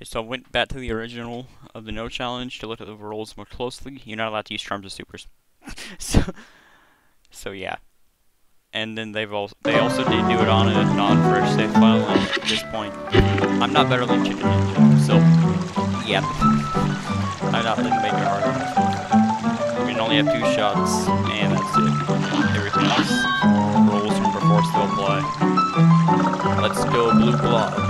Okay, so I went back to the original of the no challenge to look at the rules more closely. You're not allowed to use charms or supers. so, so yeah. And then they've also they also did do it on a non-fresh save file. At this point, I'm not better than Chicken Ninja. So, yeah. I'm not to make it harder. We can only have two shots, and that's it. Everything else, rules from before still apply. Let's go Blue Blood.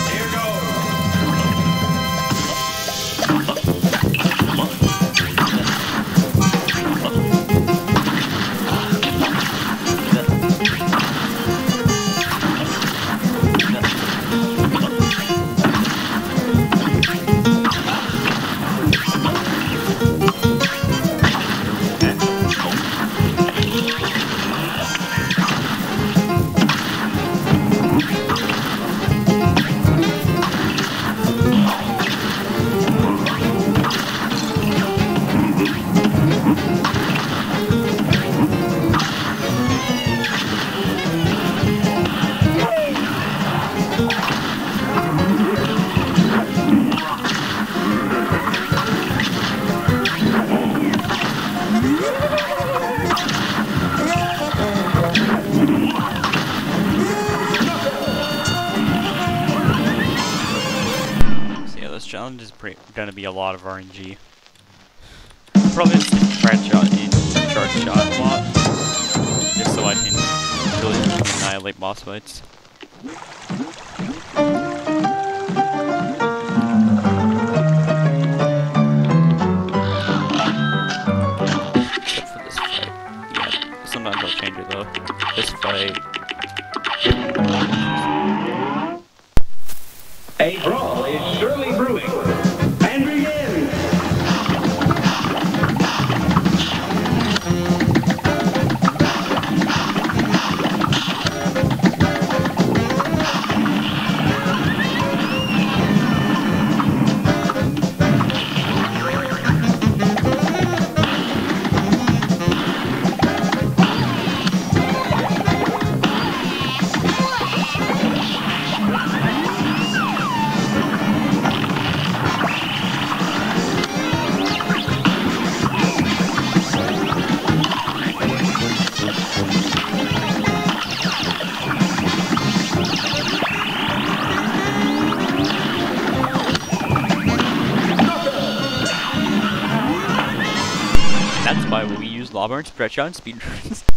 Lot of RNG. Probably just red shot and charge shot a lot, just so I can really annihilate boss fights. Sometimes I'll change it though. This fight, A brawl use Stretch and Speedruns.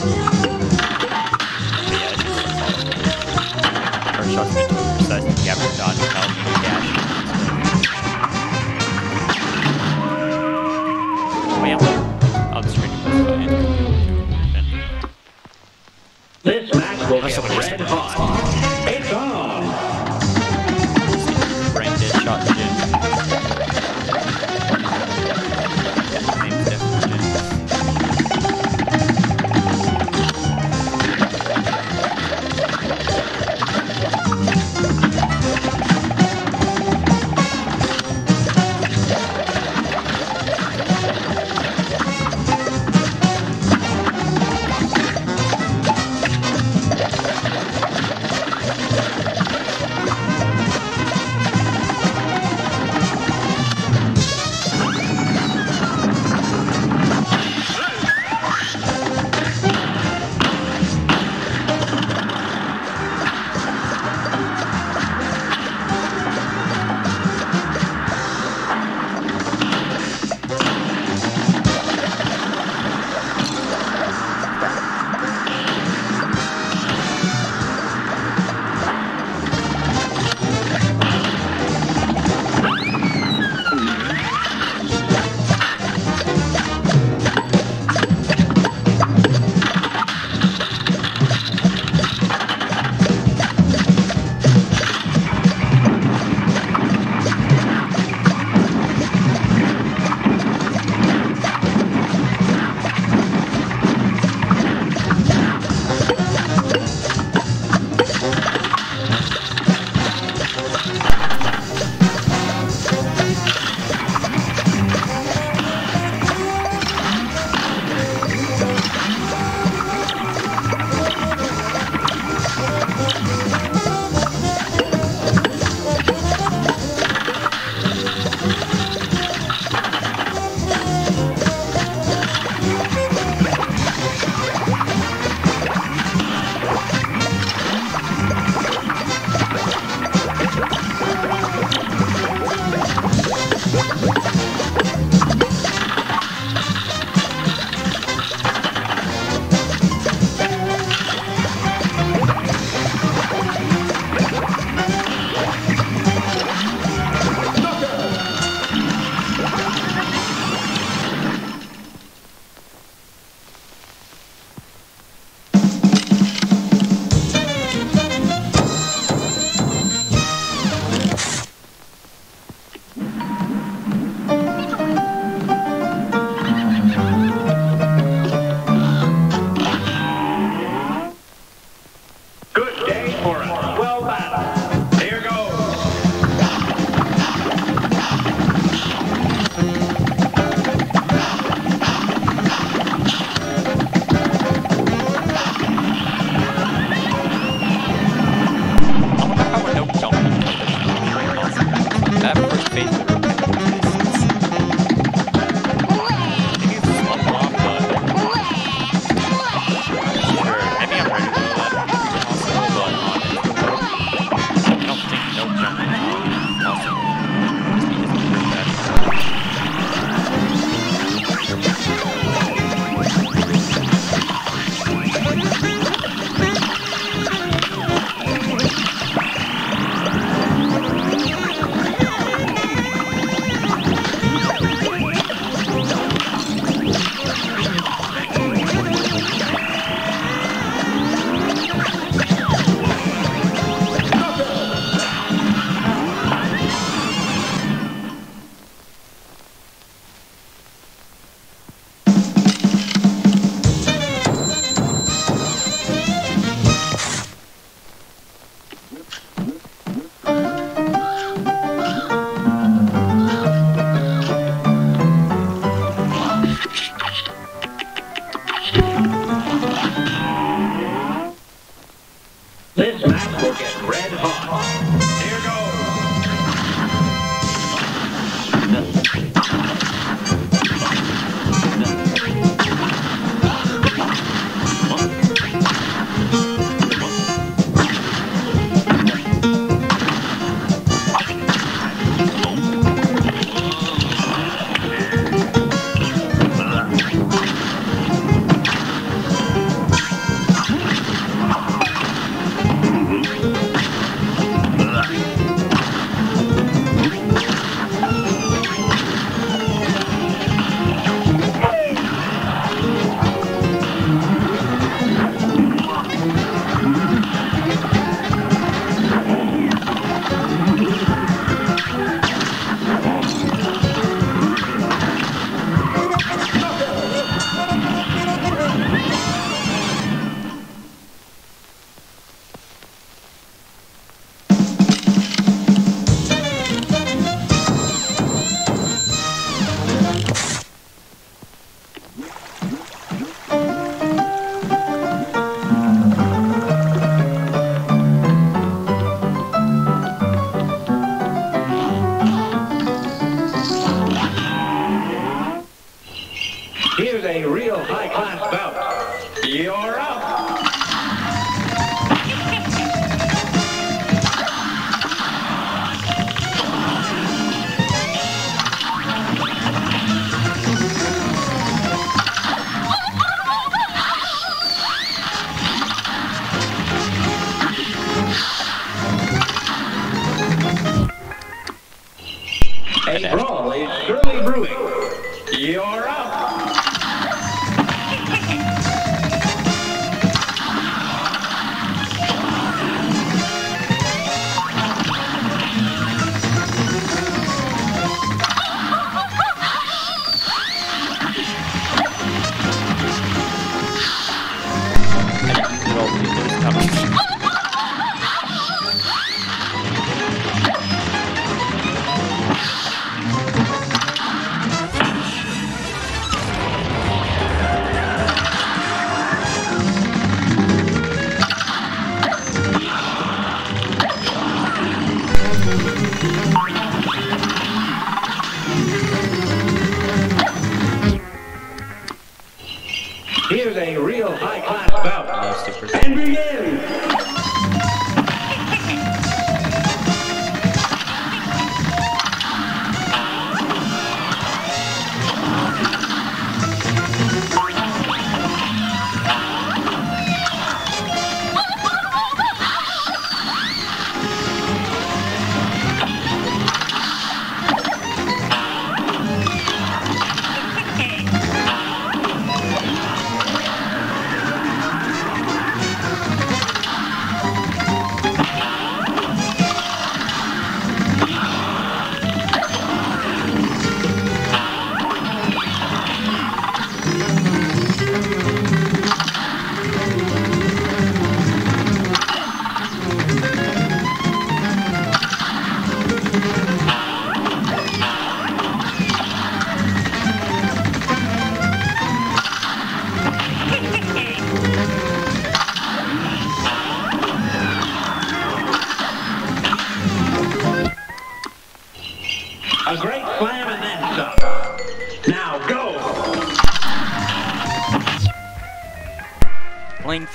谢。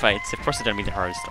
Fights, of course, are gonna be the hardest.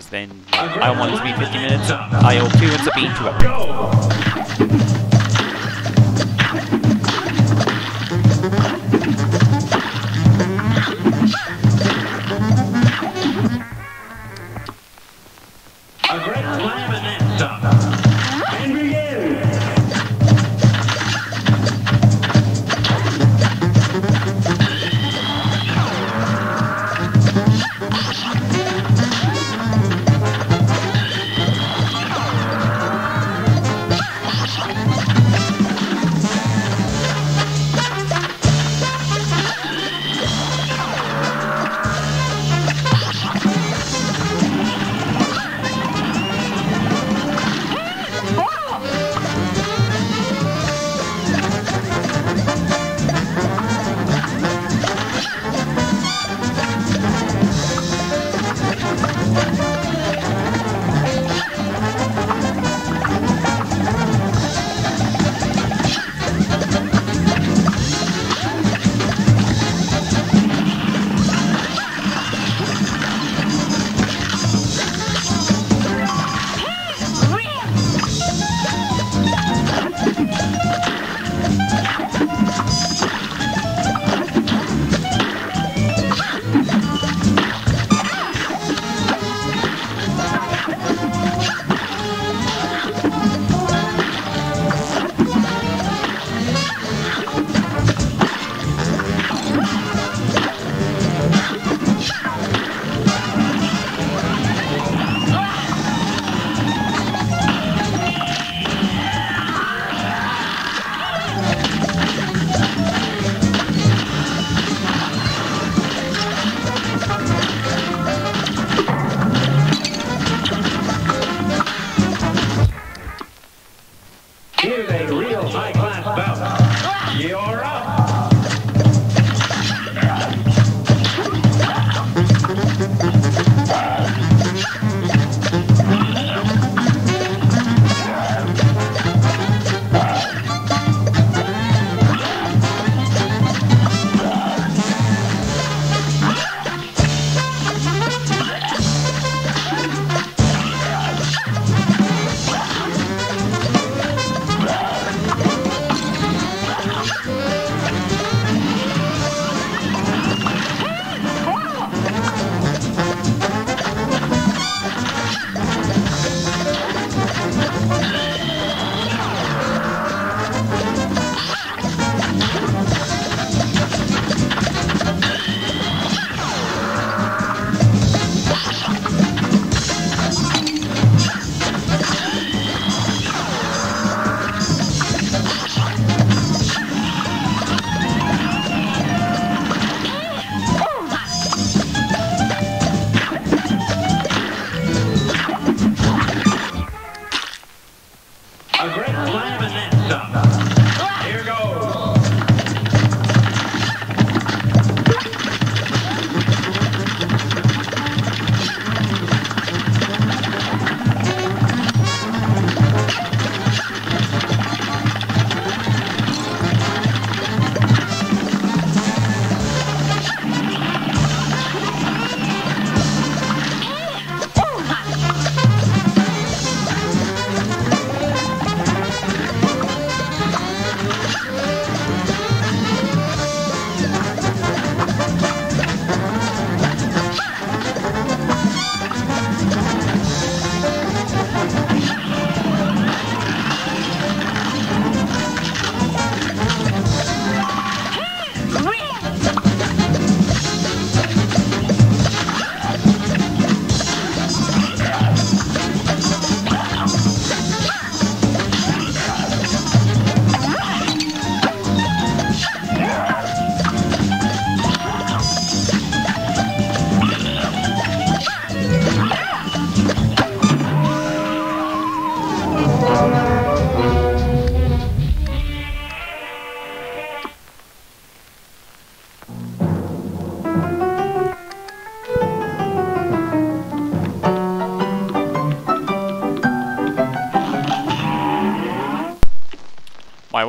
because then I want it to be 50 minutes. IO2 ends up being 2 hours.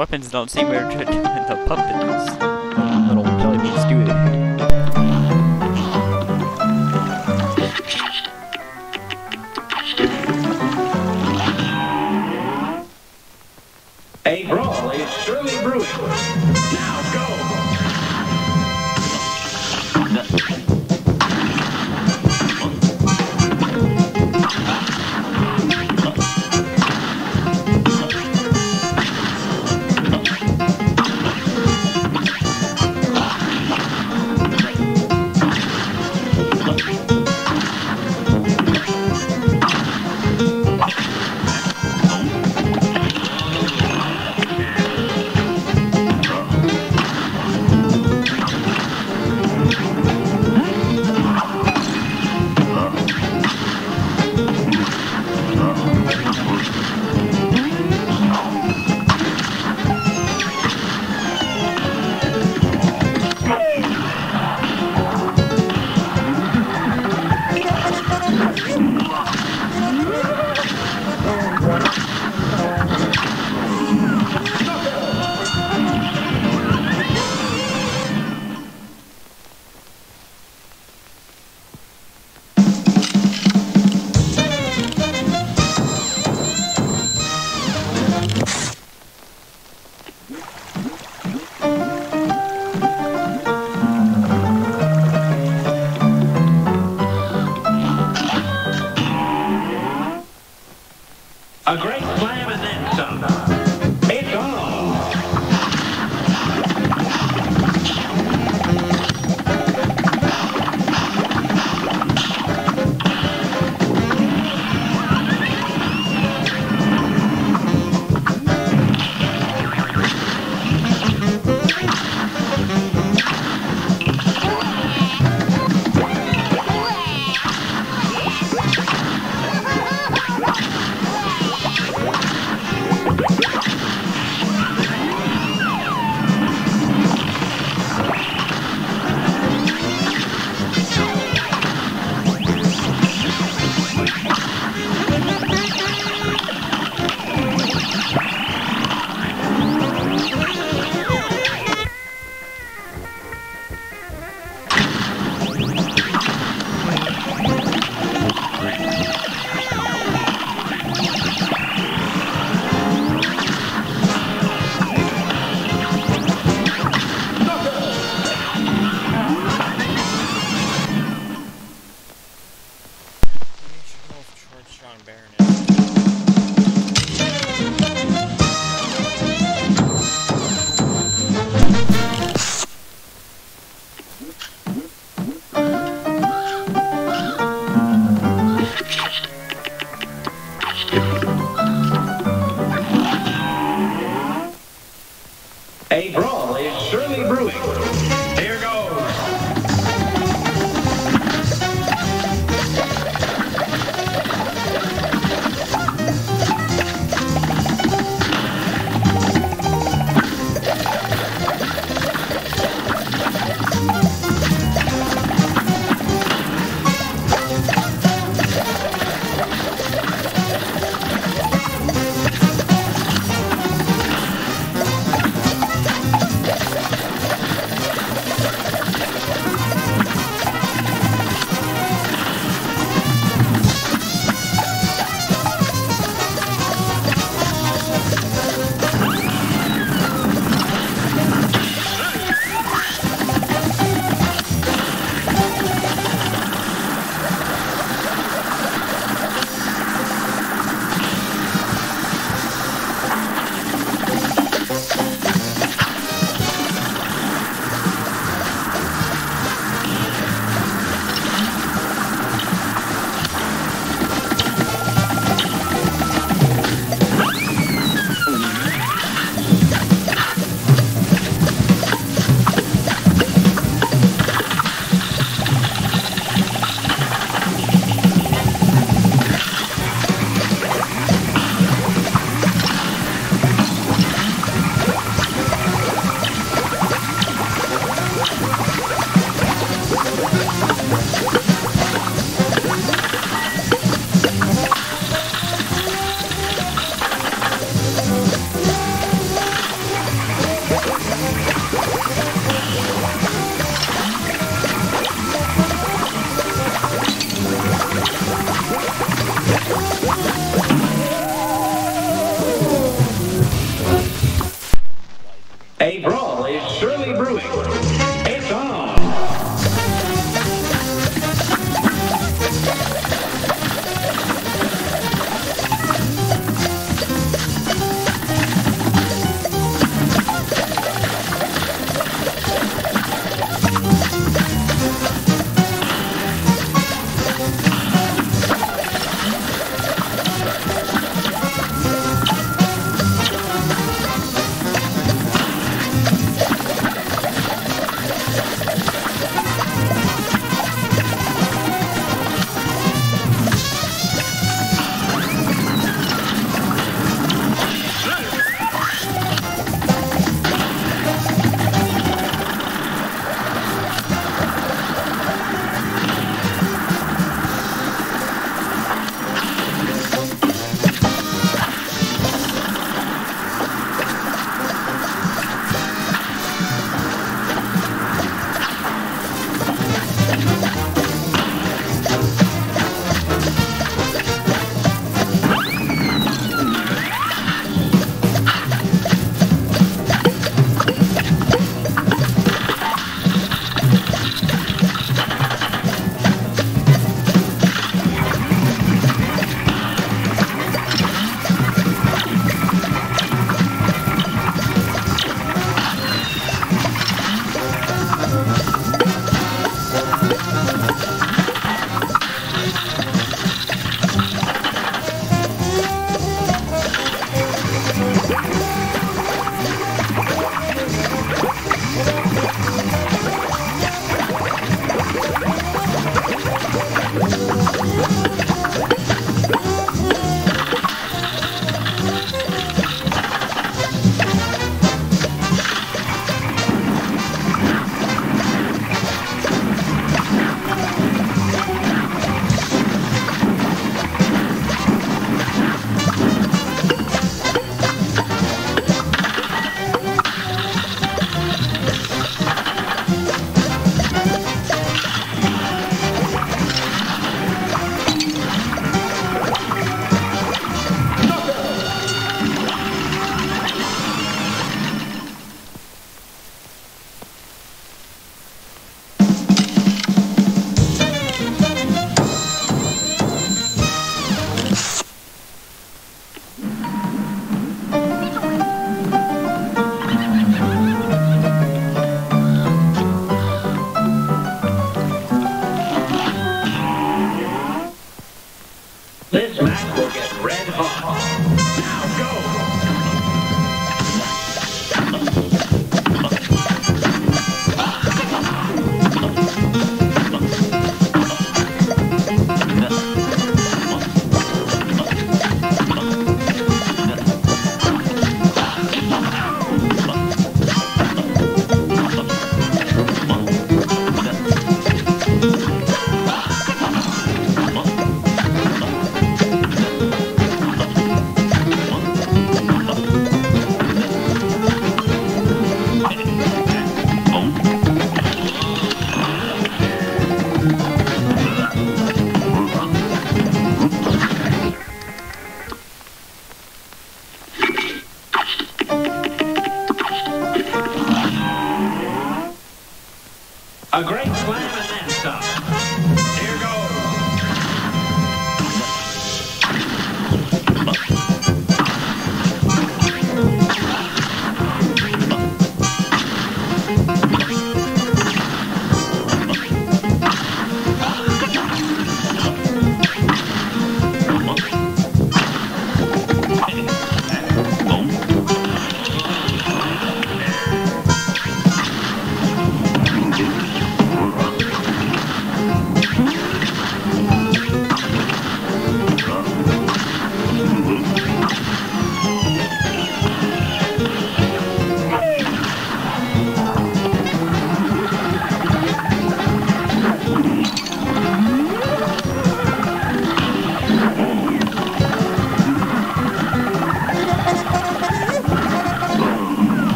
Weapons don't seem where to the puppets.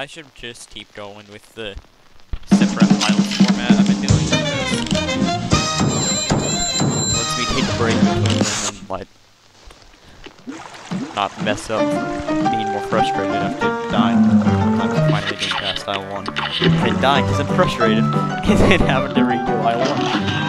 I should just keep going with the separate files format I've been doing because once we take a break between them and like not mess up being more frustrated after dying. I'm finally getting past I1 and dying because I'm frustrated and then having to redo I1.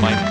Mike.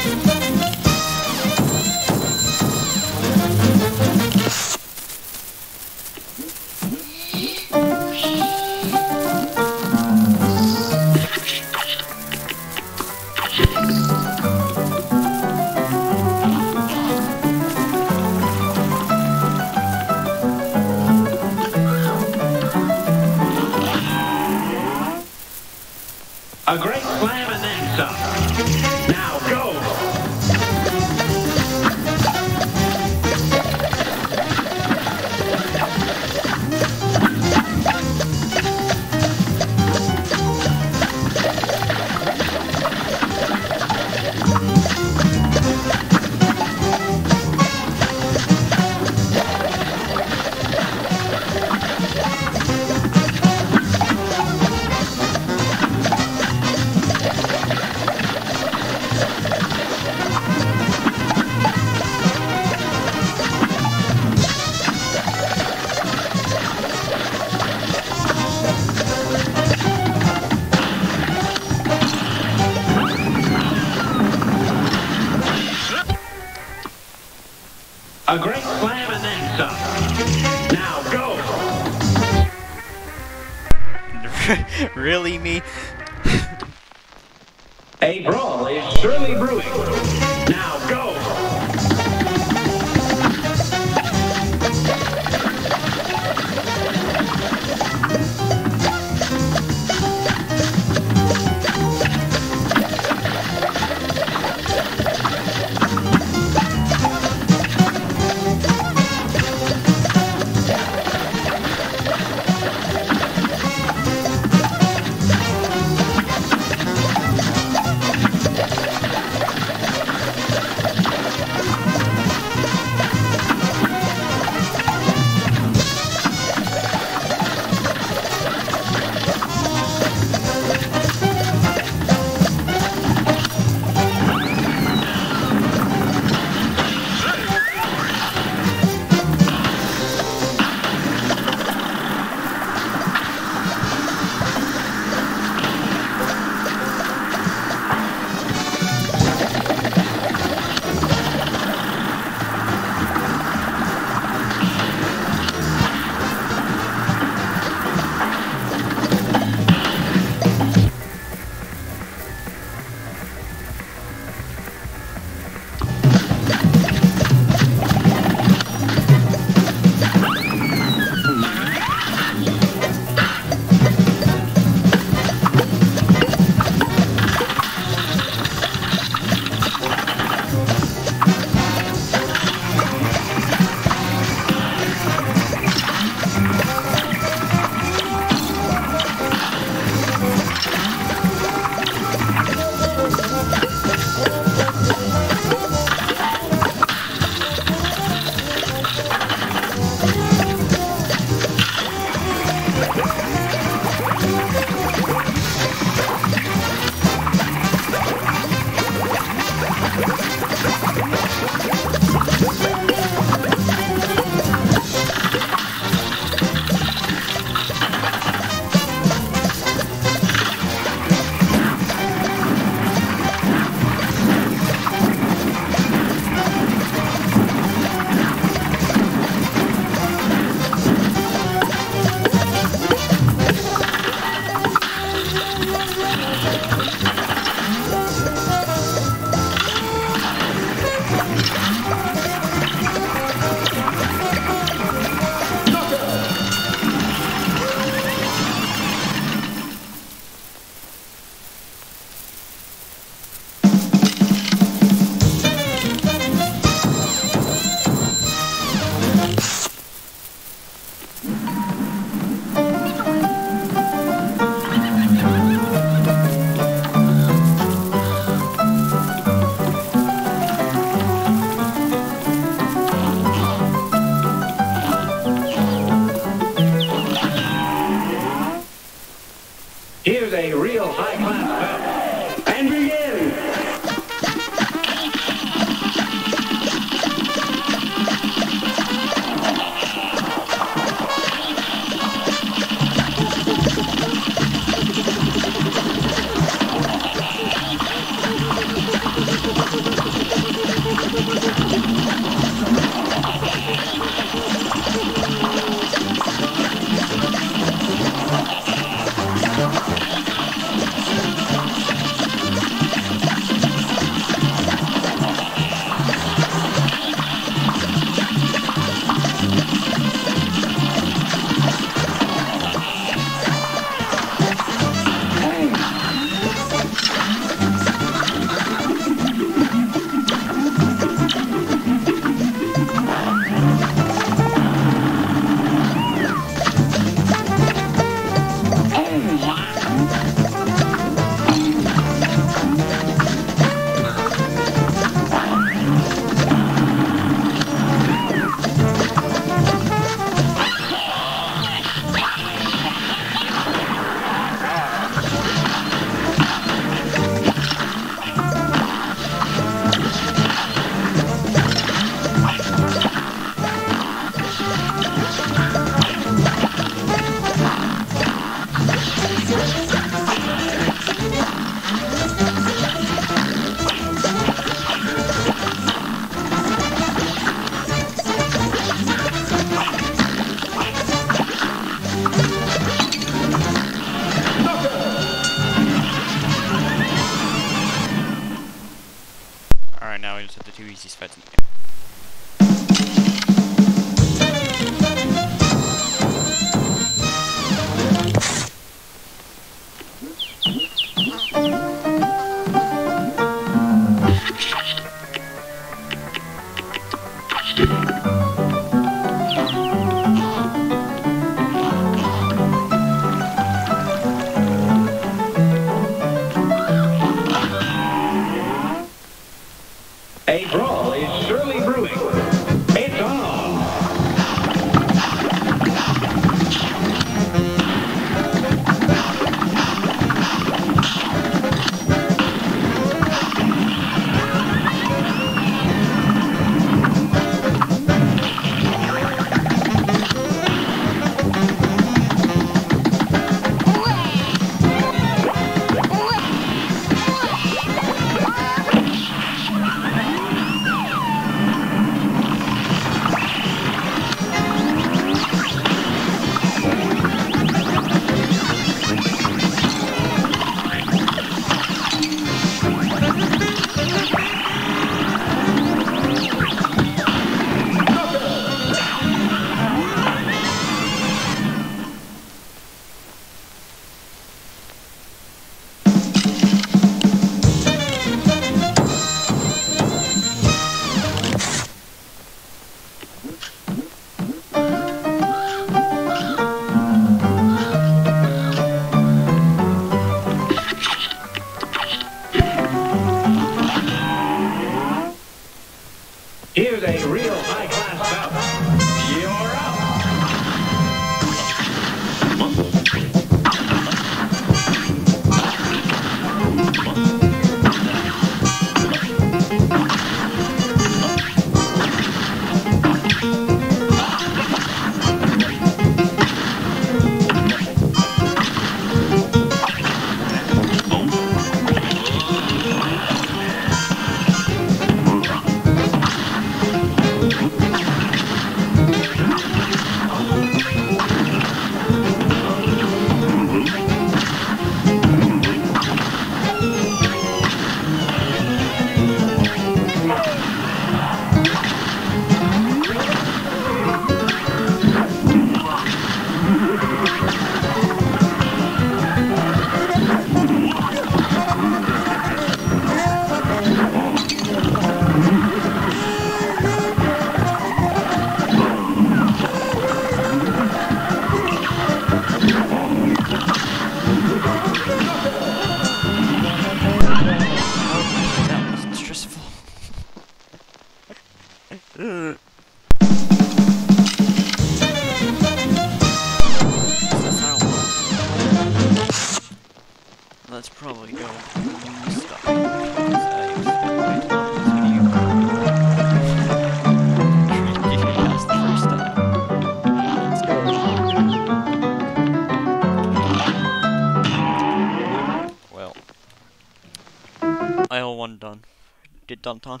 IL1